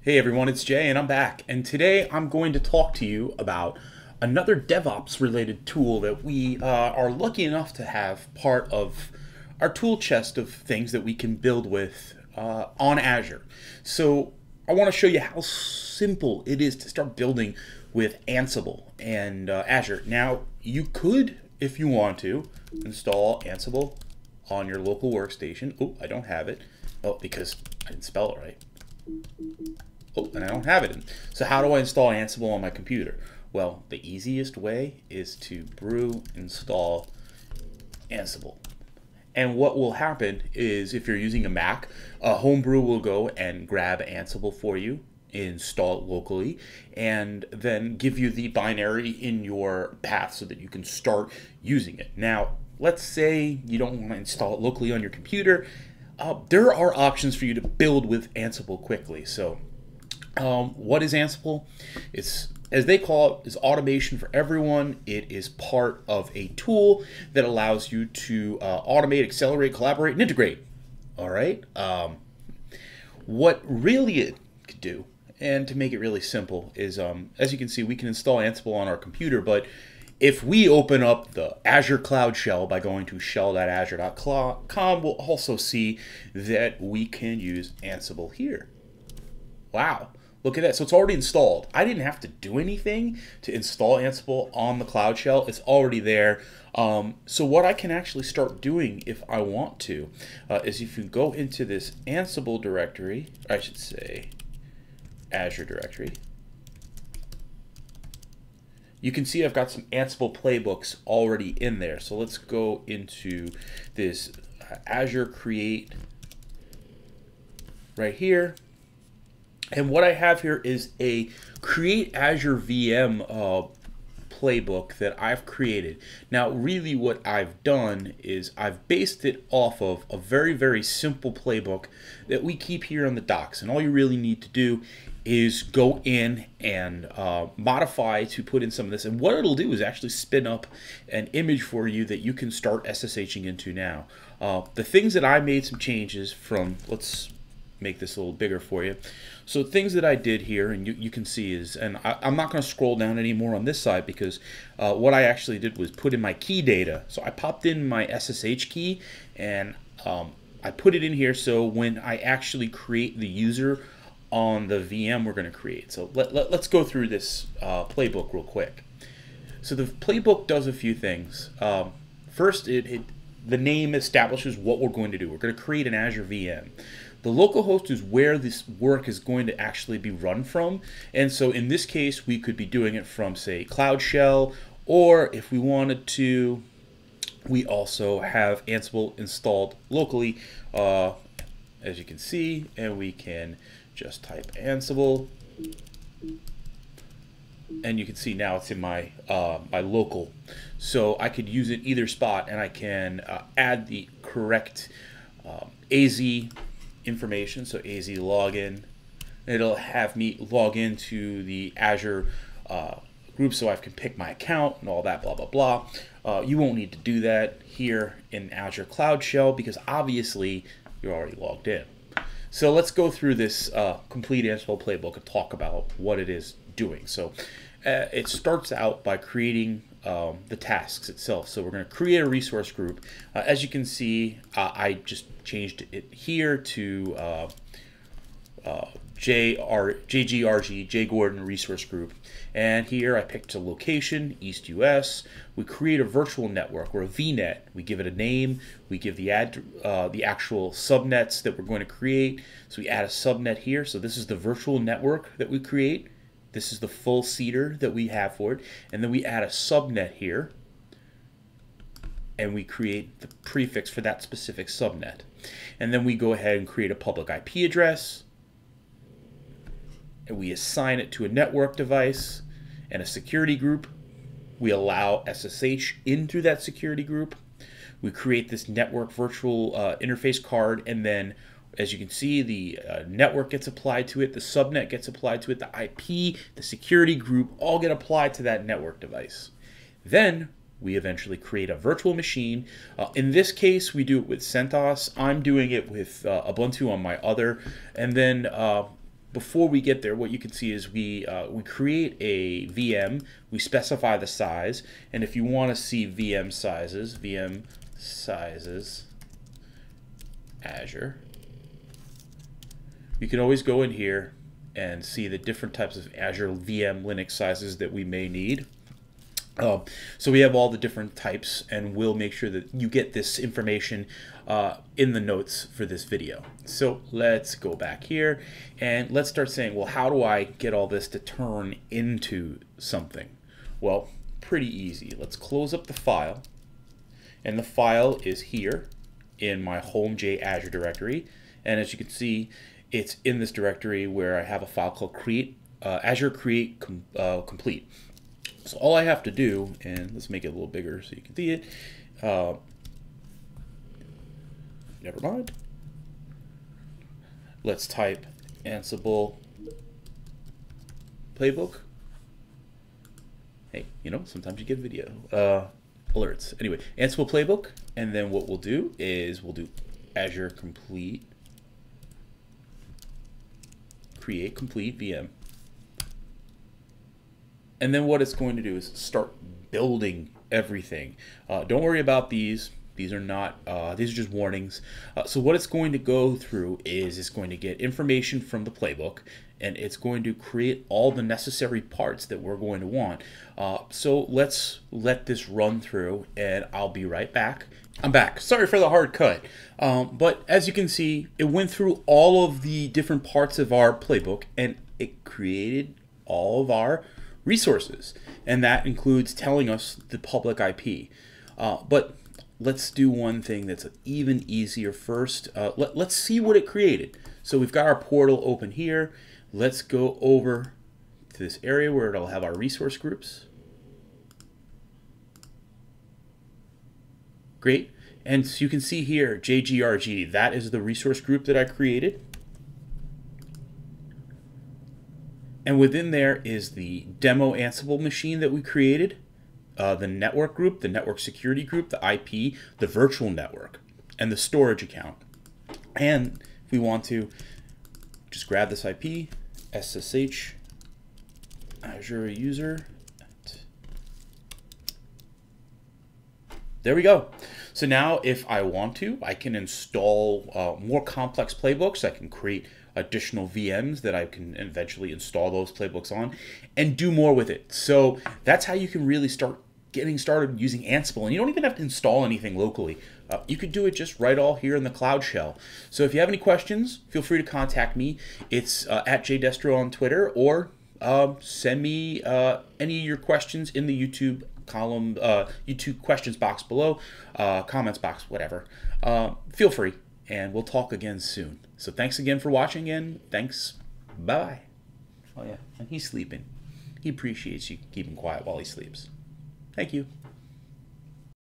Hey everyone, it's Jay and I'm back. And today I'm going to talk to you about another DevOps related tool that we uh, are lucky enough to have part of our tool chest of things that we can build with uh, on Azure. So I want to show you how simple it is to start building with Ansible and uh, Azure. Now, you could, if you want to, install Ansible on your local workstation. Oh, I don't have it. Oh, because I didn't spell it right. Oh, and I don't have it. In. So how do I install Ansible on my computer? Well, the easiest way is to brew install Ansible. And what will happen is if you're using a Mac, a homebrew will go and grab Ansible for you, install it locally, and then give you the binary in your path so that you can start using it. Now, let's say you don't want to install it locally on your computer. Uh, there are options for you to build with Ansible quickly. So um, what is Ansible? It's as they call it, is automation for everyone. It is part of a tool that allows you to uh, automate, accelerate, collaborate, and integrate. All right. Um, what really it could do, and to make it really simple, is um, as you can see, we can install Ansible on our computer, but if we open up the Azure Cloud Shell by going to shell.azure.com, we'll also see that we can use Ansible here. Wow. Look at that. So it's already installed. I didn't have to do anything to install Ansible on the Cloud Shell. It's already there. Um, so what I can actually start doing if I want to uh, is if you go into this Ansible directory, I should say Azure directory, you can see I've got some Ansible playbooks already in there. So let's go into this uh, Azure Create right here. And what I have here is a create Azure VM uh, playbook that I've created. Now, really what I've done is I've based it off of a very, very simple playbook that we keep here on the docs. And all you really need to do is go in and uh, modify to put in some of this. And what it'll do is actually spin up an image for you that you can start SSHing into now. Uh, the things that I made some changes from, let's make this a little bigger for you. So things that I did here, and you, you can see is, and I, am not going to scroll down anymore on this side because uh, what I actually did was put in my key data. So I popped in my SSH key and um, I put it in here so when I actually create the user on the VM we're going to create. So let, let, us go through this uh, playbook real quick. So the playbook does a few things. Um, first, it, it the name establishes what we're going to do. We're going to create an Azure VM. The local host is where this work is going to actually be run from. And so in this case, we could be doing it from, say, Cloud Shell, or if we wanted to, we also have Ansible installed locally, uh, as you can see, and we can just type Ansible. And you can see now it's in my uh, my local, so I could use it either spot, and I can uh, add the correct um, AZ information, so AZ login. It'll have me log into the Azure uh, group so I can pick my account and all that, blah, blah, blah. Uh, you won't need to do that here in Azure Cloud Shell because obviously you're already logged in. So let's go through this uh, complete Ansible playbook and talk about what it is doing. So uh, it starts out by creating um, the tasks itself. So we're going to create a resource group. Uh, as you can see, uh, I just changed it here to uh, uh JR, JGRG, J Gordon Resource Group. And here I picked a location, East US. We create a virtual network or a VNet. We give it a name. We give the ad, uh, the actual subnets that we're going to create. So we add a subnet here. So this is the virtual network that we create. This is the full CIDR that we have for it. And then we add a subnet here. And we create the prefix for that specific subnet. And then we go ahead and create a public IP address. And we assign it to a network device and a security group. We allow SSH into that security group. We create this network virtual uh, interface card and then as you can see, the uh, network gets applied to it, the subnet gets applied to it, the IP, the security group all get applied to that network device. Then we eventually create a virtual machine. Uh, in this case, we do it with CentOS. I'm doing it with uh, Ubuntu on my other. And then uh, before we get there, what you can see is we uh, we create a VM, we specify the size, and if you want to see VM sizes, VM sizes, Azure, you can always go in here and see the different types of Azure VM Linux sizes that we may need. Um, so we have all the different types and we'll make sure that you get this information uh, in the notes for this video. So let's go back here and let's start saying, well, how do I get all this to turn into something? Well, pretty easy. Let's close up the file and the file is here in my home J Azure directory. And as you can see, it's in this directory where I have a file called create uh, Azure Create com uh, Complete. So all I have to do, and let's make it a little bigger so you can see it. Uh, never mind. Let's type Ansible playbook. Hey, you know, sometimes you get video uh, alerts. Anyway, Ansible playbook, and then what we'll do is we'll do Azure Complete, create complete VM. And then what it's going to do is start building everything. Uh, don't worry about these. These are not, uh, these are just warnings. Uh, so what it's going to go through is it's going to get information from the playbook and it's going to create all the necessary parts that we're going to want. Uh, so let's let this run through and I'll be right back. I'm back. Sorry for the hard cut. Um, but as you can see, it went through all of the different parts of our playbook and it created all of our resources, and that includes telling us the public IP. Uh, but let's do one thing that's even easier first. Uh, let, let's see what it created. So we've got our portal open here. Let's go over to this area where it'll have our resource groups. Great. And so you can see here, JGRG, that is the resource group that I created. And within there is the demo Ansible machine that we created, uh, the network group, the network security group, the IP, the virtual network, and the storage account. And if we want to, just grab this IP, SSH, Azure user. There we go. So now if I want to, I can install uh, more complex playbooks. I can create additional VMs that I can eventually install those playbooks on and do more with it. So that's how you can really start getting started using Ansible. And you don't even have to install anything locally. Uh, you could do it just right all here in the Cloud Shell. So if you have any questions, feel free to contact me. It's uh, at jaydestro on Twitter or uh, send me uh, any of your questions in the YouTube column, uh, YouTube questions box below, uh, comments box, whatever. feel free, and we'll talk again soon. So thanks again for watching, and thanks. Bye. Oh, yeah. And he's sleeping. He appreciates you keeping quiet while he sleeps. Thank you.